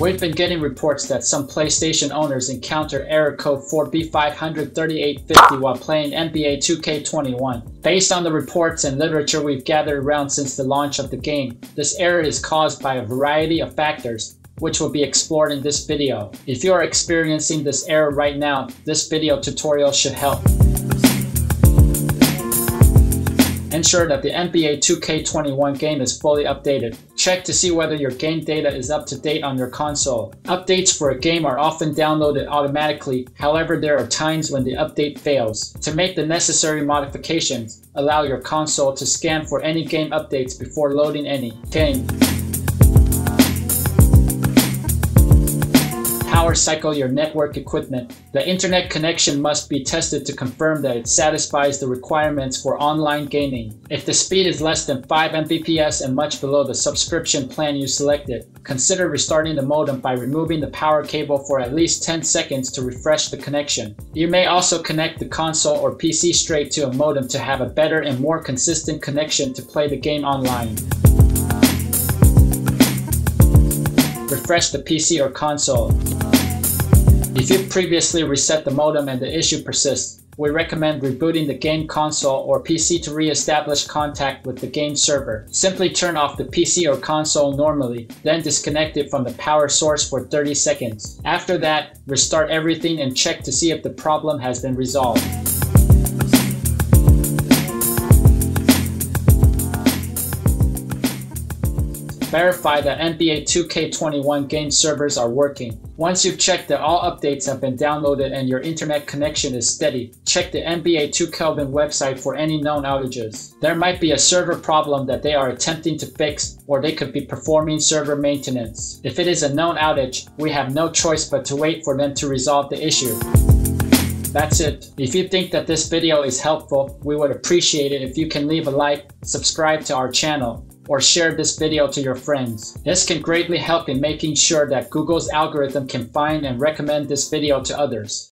We've been getting reports that some PlayStation owners encounter error code 4B538E50 while playing NBA 2K21. Based on the reports and literature we've gathered around since the launch of the game, this error is caused by a variety of factors, which will be explored in this video. If you are experiencing this error right now, this video tutorial should help. Ensure that the NBA 2K21 game is fully updated. Check to see whether your game data is up to date on your console. Updates for a game are often downloaded automatically, however there are times when the update fails. To make the necessary modifications, allow your console to scan for any game updates before loading any. game. Power cycle your network equipment. The internet connection must be tested to confirm that it satisfies the requirements for online gaming. If the speed is less than 5 Mbps and much below the subscription plan you selected, consider restarting the modem by removing the power cable for at least 10 seconds to refresh the connection. You may also connect the console or PC straight to a modem to have a better and more consistent connection to play the game online. refresh the PC or console. If you've previously reset the modem and the issue persists, we recommend rebooting the game console or PC to re-establish contact with the game server. Simply turn off the PC or console normally, then disconnect it from the power source for 30 seconds. After that, restart everything and check to see if the problem has been resolved. Verify that NBA 2K21 game servers are working. Once you've checked that all updates have been downloaded and your internet connection is steady, check the NBA 2 Kelvin website for any known outages. There might be a server problem that they are attempting to fix, or they could be performing server maintenance. If it is a known outage, we have no choice but to wait for them to resolve the issue. That's it. If you think that this video is helpful, we would appreciate it if you can leave a like, subscribe to our channel, or share this video to your friends. This can greatly help in making sure that Google's algorithm can find and recommend this video to others.